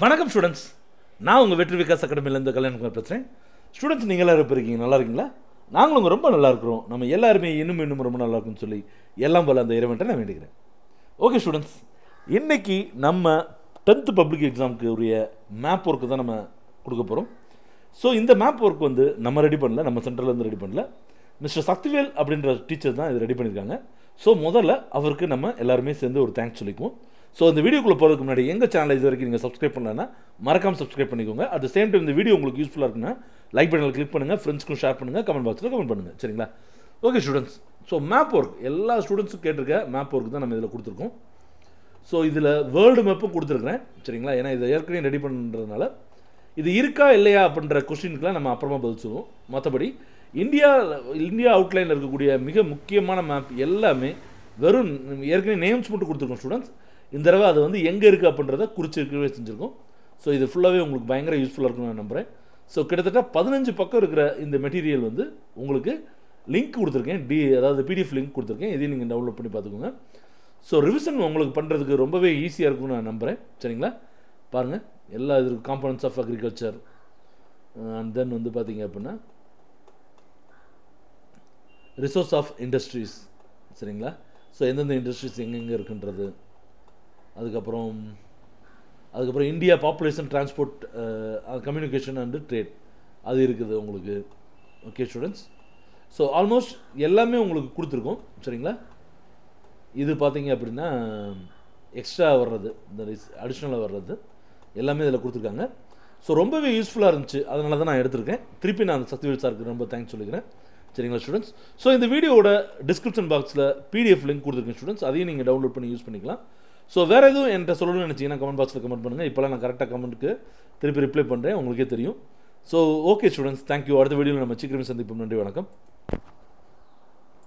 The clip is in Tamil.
வணக்கம் ஸ்டூடெண்ட்ஸ் நான் உங்கள் வெற்றி விகாஸ் அகாடமிலேருந்து கல்யாணம் பேசுகிறேன் ஸ்டூடெண்ட்ஸ் நீங்கள் எல்லாரும் இப்போ இருக்கீங்க? நல்லா இருக்கீங்களா? நாங்களும் ரொம்ப நல்லா இருக்கிறோம். நம்ம எல்லாருமே இன்னும் இன்னும் ரொம்ப நல்லா இருக்கும்னு சொல்லி எல்லாம் போல அந்த இறைவன்ட்ட நான் வேண்டிக்கிறேன் ஓகே ஸ்டூடெண்ட்ஸ் இன்றைக்கி நம்ம டென்த்து பப்ளிக் எக்ஸாமுக்கு உரிய மேப் ஒர்க்கு தான் நம்ம கொடுக்க போகிறோம் ஸோ இந்த மேப் ஒர்க் வந்து நம்ம ரெடி பண்ணல நம்ம சென்டர்லேருந்து ரெடி பண்ணல. மிஸ்டர் சக்திவேல் அப்படின்ற டீச்சர் தான் இது ரெடி பண்ணியிருக்காங்க. ஸோ முதல்ல அவருக்கு நம்ம எல்லாருமே சேர்ந்து ஒரு தேங்க்ஸ் சொல்லிக்குவோம். ஸோ இந்த வீடியோக்குள்ளே போகிறதுக்கு முன்னாடி எங்கள் சேனலை இது வரைக்கும் நீங்கள் சப்ஸ்கிரைப் பண்ணலன்னா மறக்காமல் சப்ஸ்கிரைப் பண்ணிக்கோங்க. அட் த சேம் டைம் இந்த வீடியோ உங்களுக்கு யூஸ்ஃபுல்லாக இருக்குன்னா லைக் பட்டனில் கிளிக் பண்ணுங்கள் ஃப்ரெண்ட்ஸ்க்கும் ஷேர் பண்ணுங்கள் கமெண்ட் பாக்ஸில் கமெண்ட் பண்ணுங்கள் சரிங்களா? Okay students so map work எல்லா ஸ்டூடெண்ட்ஸும் கேட்டிருக்க மேப் ஒர்க் தான் நம்ம இதில் கொடுத்துருக்கோம். ஸோ இதில் வேர்ல்டு மேப்பும் கொடுத்துருக்குறேன். சரிங்களா? ஏன்னா இதை ஏற்கனவே ரெடி பண்ணுறதுனால இது இருக்கா இல்லையா அப்படின்ற கொஸ்டினுக்குலாம் நம்ம அப்புறமா பதில் சொல்லுவோம். மற்றபடி இந்தியா இந்தியா அவுட்லைனில் இருக்கக்கூடிய மிக முக்கியமான மேப் எல்லாமே வெறும் ஏற்கனவே நேம்ஸ் மட்டும் கொடுத்துருக்கோம் ஸ்டூடெண்ட்ஸ் இந்த தடவை அது வந்து எங்கே இருக்குது அப்படின்றத குறிச்சிருக்கவே செஞ்சுருக்கோம். ஸோ இது ஃபுல்லாகவே உங்களுக்கு பயங்கர யூஸ்ஃபுல்லாக இருக்கும்னு நான் நம்புகிறேன் ஸோ கிட்டத்தட்ட பதினஞ்சு பக்கம் இருக்கிற இந்த மெட்டீரியல் வந்து உங்களுக்கு லிங்க் கொடுத்துருக்கேன். டி அதாவது பிடிஎஃப் லிங்க் கொடுத்துருக்கேன். இதையும் நீங்கள் டவுன்லோட் பண்ணி பார்த்துக்கோங்க. ஸோ ரிவிஷன் உங்களுக்கு பண்ணுறதுக்கு ரொம்பவே ஈஸியாக இருக்கும்னு நான் நம்புகிறேன் சரிங்களா? பாருங்கள் எல்லா இது components of agriculture and then வந்து பார்த்தீங்க அப்படின்னா ரிசோர்ஸ் ஆஃப் இண்டஸ்ட்ரீஸ் சரிங்களா? ஸோ எந்தெந்த இண்டஸ்ட்ரீஸ் எங்கெங்கே இருக்குன்றது. அதுக்கப்புறம் அதுக்கப்புறம் India population transport communication and trade அது இருக்குது உங்களுக்கு. ஓகே ஸ்டூடெண்ட்ஸ் ஸோ ஆல்மோஸ்ட் எல்லாமே உங்களுக்கு கொடுத்துருக்கோம். சரிங்களா? இது பார்த்தீங்க அப்படின்னா எக்ஸ்ட்ரா வர்றது இந்த அடிஷ்னலாக வர்றது எல்லாமே இதில் கொடுத்துருக்காங்க. ஸோ ரொம்பவே யூஸ்ஃபுல்லாக இருந்துச்சு. அதனால தான் நான் எடுத்திருக்கேன். திருப்பி நான் அந்த சத்யவேல் சாருக்கு ரொம்ப தேங்க்ஸ் சொல்லிக்கிறேன். சரிங்களா ஸ்டூடெண்ட்ஸ் ஸோ இந்த வீடியோவோட டிஸ்கிரிப்ஷன் பாக்ஸில் பிடிஎஃப் லிங்க் கொடுத்துருக்கேன் ஸ்டூடெண்ட்ஸ் அதையும் நீங்கள் டவுன்லோட் பண்ணி யூஸ் பண்ணிக்கலாம். ஸோ வேறு எதுவும் என்கிட்ட சொல்லணும்னு நினச்சிங்கன்னா கமெண்ட் பாக்ஸில் கமெண்ட் பண்ணுங்கள் இப்போலாம் நான் கரெக்டாக கமெண்ட்டுக்கு திருப்பி ரிப்ளை பண்ணுறேன் உங்களுக்கே தெரியும். ஸோ ஓகே ஸ்டூடெண்ட்ஸ் தேங்க்யூ அடுத்த வீடியோவில் நம்ம சீக்கிரமே சந்திப்போம். நன்றி வணக்கம்.